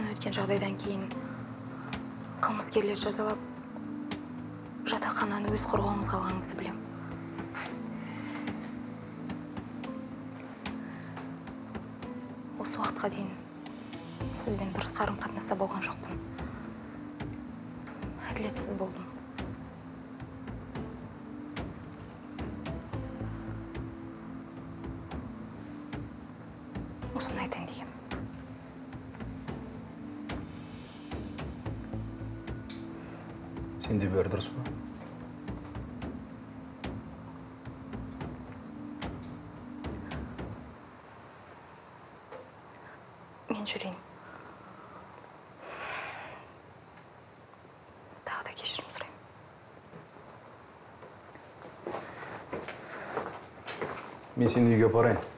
өткен жағдайдан кейін қылмыскерлер жазалап жатақхананы өз қорғауыңызға алғаныңызды білем осы уақытқа дейін сізбен дұрыс қарым қатынаста болған жоқпын әділетсіз болдым осыны айтайын дегенмін сенде бәрі дұрыс па? Мен жүрейін. Тағы да кешірім сұраймын. Мен сені үйге апарайын.